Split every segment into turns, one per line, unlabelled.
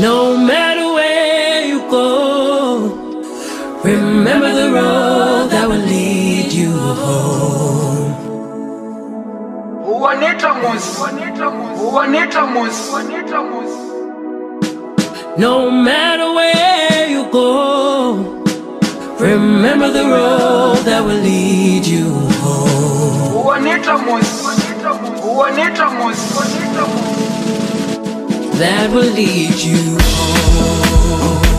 No matter where you go, remember the road that will lead you home.
Juanita Mus, Juanita Mus,
No matter where you go, remember the road that will lead you home. That will lead you home.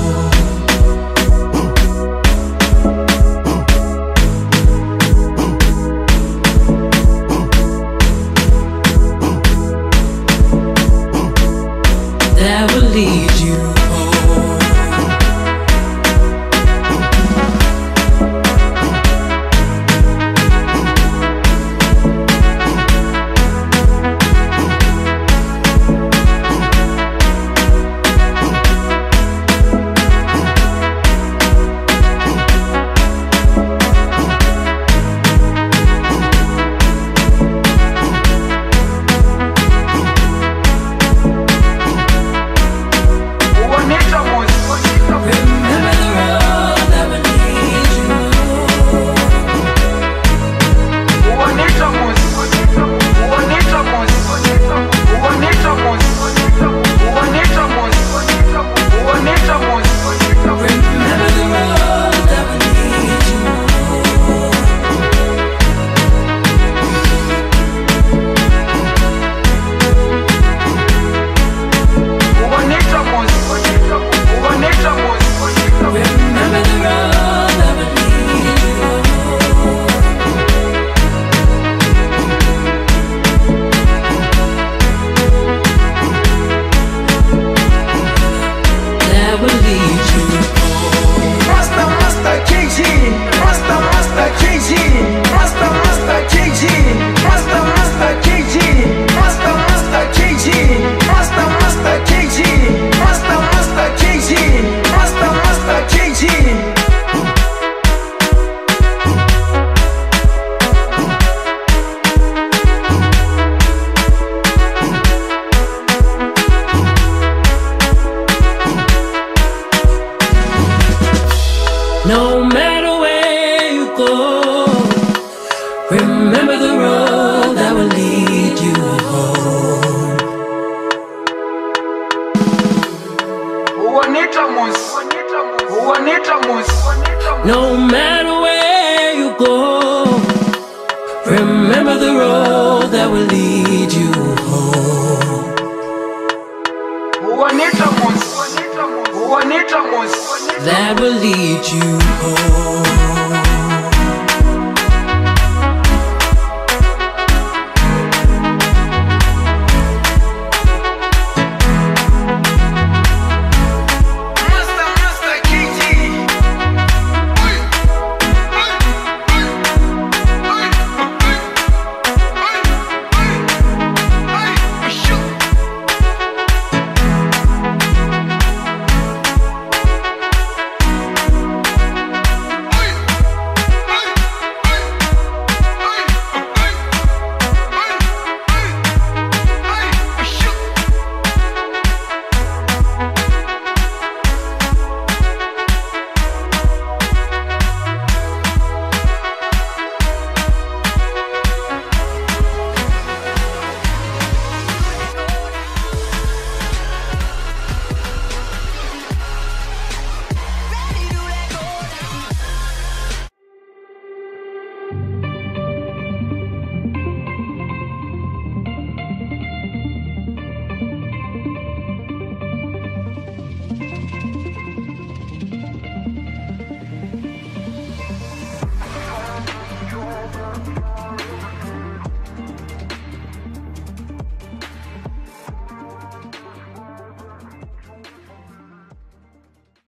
That will you No matter where you go, remember the road that will lead you home. That will lead you home.